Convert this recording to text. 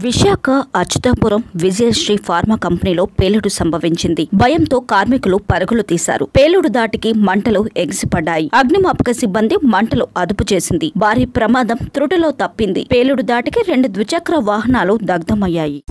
Visakha Atchutapuram Vijayasri pharma కంపెనీలో పేలుడు సంభవించింది. భయంతో కార్మికులు పరుగులు తీశారు. పేలుడు దాటికి మంటలు ఎగిసిపడ్డాయి. అగ్నిమాపక సిబ్బంది మంటలు అదుపు చేసింది. భారీ ప్రమాదం త్రుటిలో తప్పింది. పేలుడు దాటికి రెండు ద్విచక్ర వాహనాలు దగ్ధమయ్యాయి.